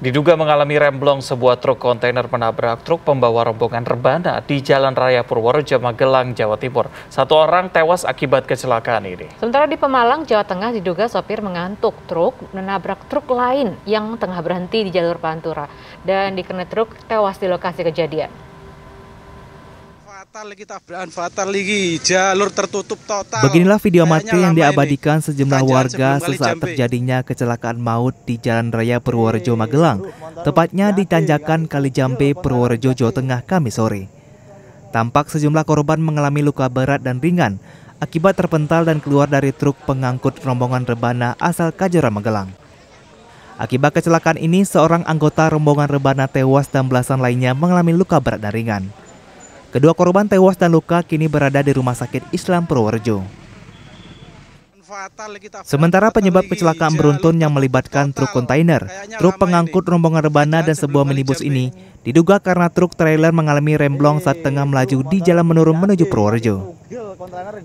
Diduga mengalami remblong sebuah truk kontainer menabrak truk pembawa rombongan rebana di Jalan Raya Purworejo, Magelang, Jawa Timur. Satu orang tewas akibat kecelakaan ini. Sementara di Pemalang, Jawa Tengah diduga sopir mengantuk truk menabrak truk lain yang tengah berhenti di jalur Pantura dan dikena truk tewas di lokasi kejadian fatal lagi tabrakan fatal lagi jalur tertutup total. Beginilah video amatir yang diabadikan ini. sejumlah warga sesaat terjadinya kecelakaan maut di Jalan Raya Purworejo Magelang, tepatnya di tanjakan Kalijambe Purworejo Jawa Tengah Kamis sore. Tampak sejumlah korban mengalami luka berat dan ringan akibat terpental dan keluar dari truk pengangkut rombongan rebana asal Kajora Magelang. Akibat kecelakaan ini, seorang anggota rombongan rebana tewas dan belasan lainnya mengalami luka berat dan ringan. Kedua korban tewas dan luka kini berada di Rumah Sakit Islam Purworejo. Sementara penyebab kecelakaan beruntun yang melibatkan truk kontainer, truk pengangkut rombongan rebana dan sebuah minibus ini diduga karena truk trailer mengalami remblong saat tengah melaju di jalan menurun menuju Purworejo.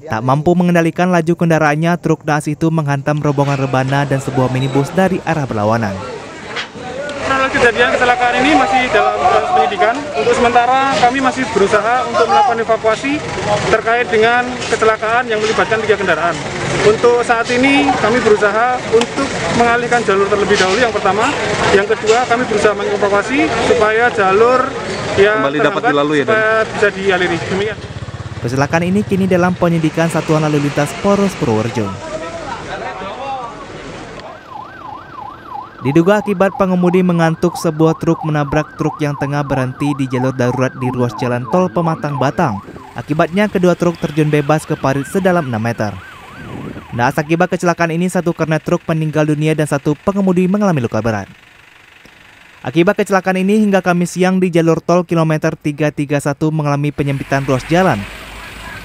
Tak mampu mengendalikan laju kendaraannya, truk naas itu menghantam rombongan rebana dan sebuah minibus dari arah berlawanan kejadian kecelakaan ini masih dalam proses penyidikan. Untuk sementara kami masih berusaha untuk melakukan evakuasi terkait dengan kecelakaan yang melibatkan tiga kendaraan. Untuk saat ini kami berusaha untuk mengalihkan jalur terlebih dahulu yang pertama. Yang kedua kami berusaha mengevakuasi supaya jalur yang kembali dapat dilalui ya, bisa dialiri. Demikian. Kecelakaan ini kini dalam penyidikan Satuan Lalu Lintas Poros Purworejo. Diduga akibat pengemudi mengantuk sebuah truk menabrak truk yang tengah berhenti di jalur darurat di ruas jalan tol Pematang Batang. Akibatnya kedua truk terjun bebas ke parit sedalam 6 meter. Nah, akibat kecelakaan ini satu kernet truk meninggal dunia dan satu pengemudi mengalami luka berat. Akibat kecelakaan ini hingga Kamis siang di jalur tol kilometer 331 mengalami penyempitan ruas jalan.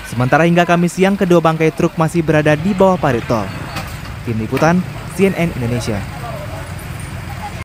Sementara hingga Kamis siang kedua bangkai truk masih berada di bawah parit tol. Tim Liputan CNN Indonesia.